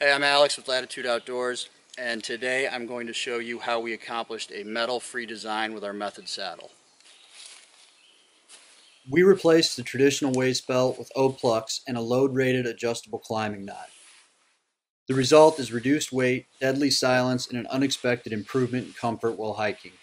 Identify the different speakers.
Speaker 1: Hey, I'm Alex with Latitude Outdoors, and today I'm going to show you how we accomplished a metal-free design with our Method saddle. We replaced the traditional waist belt with O-Plux and a load-rated adjustable climbing knot. The result is reduced weight, deadly silence, and an unexpected improvement in comfort while hiking.